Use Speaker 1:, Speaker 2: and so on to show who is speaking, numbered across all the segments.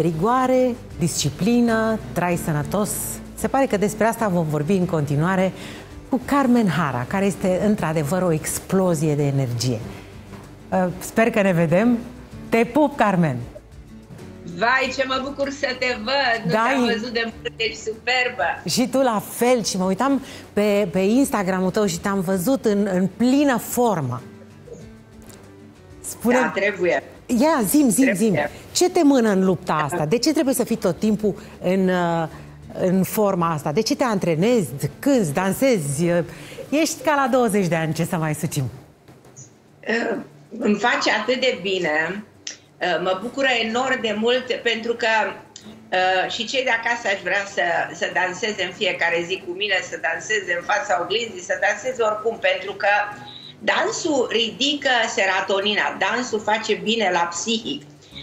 Speaker 1: Rigoare, disciplină, trai sănătos. Se pare că despre asta vom vorbi în continuare cu Carmen Hara, care este într-adevăr o explozie de energie. Uh, sper că ne vedem. Te pup, Carmen!
Speaker 2: Vai, ce mă bucur să te văd! Nu da, te-am văzut de mult, ești superbă!
Speaker 1: Și tu la fel și mă uitam pe, pe Instagramul tău și te-am văzut în, în plină formă.
Speaker 2: Spune... Da, trebuie.
Speaker 1: Ia, zim, zim, zim. Ce te mână în lupta asta? De ce trebuie să fii tot timpul în, uh, în forma asta? De ce te antrenezi, cânti, dansezi? Ești ca la 20 de ani, ce să mai sucim?
Speaker 2: Uh, îmi face atât de bine, uh, mă bucură enorm de mult pentru că Uh, și cei de acasă aș vrea să, să danseze în fiecare zi cu mine, să danseze în fața oglinzii, să danseze oricum, pentru că dansul ridică serotonina, dansul face bine la psihic.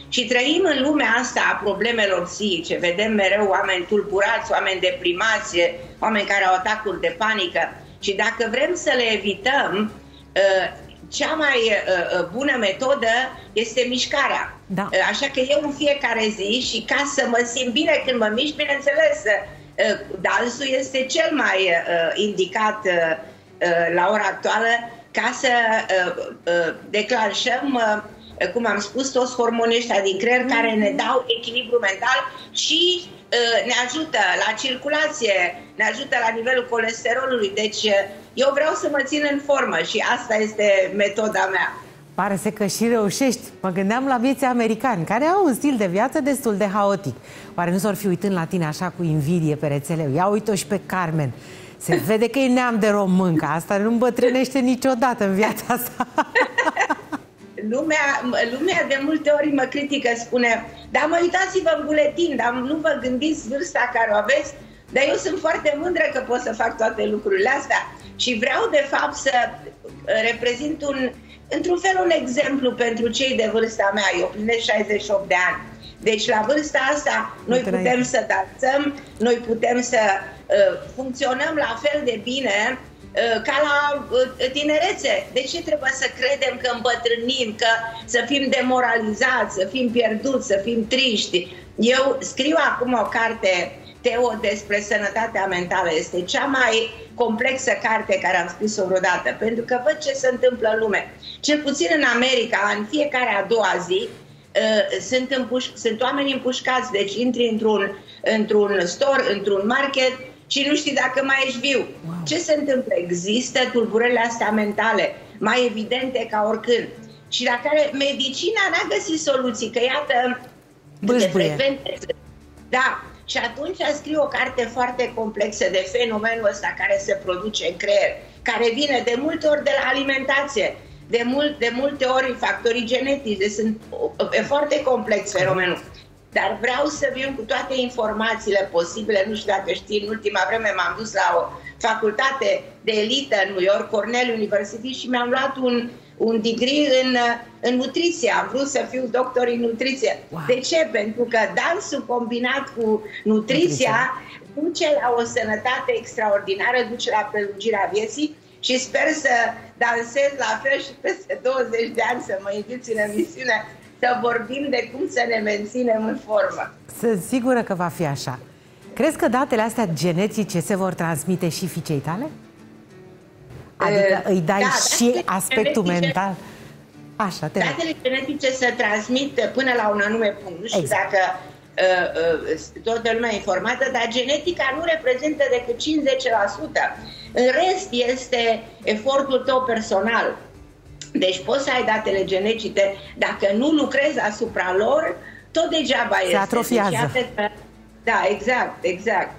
Speaker 2: Și trăim în lumea asta a problemelor psihice. Vedem mereu oameni tulburați, oameni deprimați, oameni care au atacuri de panică. Și dacă vrem să le evităm, uh, cea mai uh, uh, bună metodă este mișcarea. Da. Așa că eu în fiecare zi și ca să mă simt bine când mă mișc, bineînțeles, dansul este cel mai indicat la ora actuală ca să declanșăm cum am spus, toți hormonii ăștia din creier mm-hmm. care ne dau echilibru mental și uh, ne ajută la circulație, ne ajută la nivelul colesterolului. Deci uh, eu vreau să mă țin în formă și asta este metoda mea.
Speaker 1: Pare să că și reușești. Mă gândeam la vieții americani, care au un stil de viață destul de haotic. Oare nu s-or fi uitând la tine așa cu invidie pe rețele? Ia uite-o și pe Carmen. Se vede că e neam de româncă. Asta nu îmbătrânește niciodată în viața asta.
Speaker 2: lumea, lumea de multe ori mă critică, spune, dar mă uitați-vă în buletin, dar nu vă gândiți vârsta care o aveți, dar eu sunt foarte mândră că pot să fac toate lucrurile astea și vreau de fapt să reprezint un, într-un fel un exemplu pentru cei de vârsta mea. Eu plinesc 68 de ani. Deci la vârsta asta noi putem să dansăm, noi putem să uh, funcționăm la fel de bine Uh, ca la uh, tinerețe. De ce trebuie să credem că îmbătrânim, că să fim demoralizați, să fim pierduți, să fim triști? Eu scriu acum o carte Teo despre sănătatea mentală. Este cea mai complexă carte care am scris-o vreodată, pentru că văd ce se întâmplă în lume. Cel puțin în America, în fiecare a doua zi, uh, sunt, împuș- sunt oameni împușcați, deci intri într-un, într-un store, într-un market și nu știi dacă mai ești viu. Wow. Ce se întâmplă? Există tulburările astea mentale, mai evidente ca oricând. Și la care medicina n-a găsit soluții, că iată de frecvente. Da, și atunci scriu o carte foarte complexă de fenomenul ăsta care se produce în creier, care vine de multe ori de la alimentație, de, mult, de multe ori factorii genetici, deci sunt, e foarte complex fenomenul dar vreau să vin cu toate informațiile posibile. Nu știu dacă știi, în ultima vreme m-am dus la o facultate de elită în New York, Cornell University, și mi-am luat un, un degree în, în nutriție. Am vrut să fiu doctor în nutriție. Wow. De ce? Pentru că dansul combinat cu nutriția duce la o sănătate extraordinară, duce la prelungirea vieții și sper să dansez la fel și peste 20 de ani să mă inviți în emisiune să vorbim de cum să ne menținem în formă.
Speaker 1: Sunt sigură că va fi așa. Crezi că datele astea genetice se vor transmite și fiicei tale? Adică uh, îi dai da, și aspectul genetice, mental? Așa, te
Speaker 2: Datele genetice se transmit până la un anume punct. Nu știu exact. dacă uh, uh, toată lumea informată, dar genetica nu reprezintă decât 50%. În rest este efortul tău personal deci poți să ai datele genetice, dacă nu lucrezi asupra lor, tot degeaba Se este.
Speaker 1: Se atrofiază. Deci,
Speaker 2: da, exact, exact.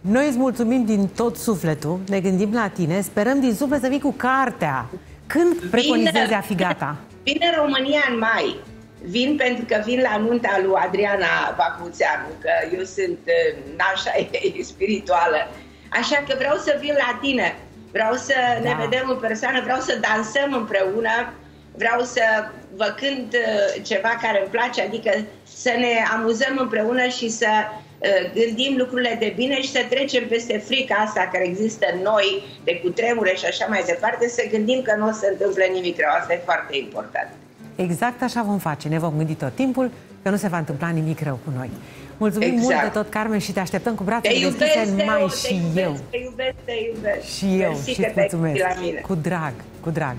Speaker 1: Noi îți mulțumim din tot sufletul, ne gândim la tine, sperăm din suflet să vii cu cartea. Când preconizezi a fi gata?
Speaker 2: Vin în România în mai. Vin pentru că vin la nunta lui Adriana Bacuțeanu, că eu sunt nașa ei spirituală. Așa că vreau să vin la tine vreau să da. ne vedem în persoană, vreau să dansăm împreună, vreau să vă cânt uh, ceva care îmi place, adică să ne amuzăm împreună și să uh, gândim lucrurile de bine și să trecem peste frica asta care există în noi, de cutremure și așa mai departe, să gândim că nu o să întâmple nimic rău. Asta e foarte important.
Speaker 1: Exact așa vom face. Ne vom gândi tot timpul că nu se va întâmpla nimic rău cu noi. Mulțumim exact. mult de tot, Carmen, și te așteptăm cu brațele deschise în mai
Speaker 2: eu,
Speaker 1: și
Speaker 2: te
Speaker 1: eu.
Speaker 2: Te iubesc, te iubesc.
Speaker 1: Și eu, și îți mulțumesc. Cu drag, cu drag.